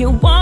You want.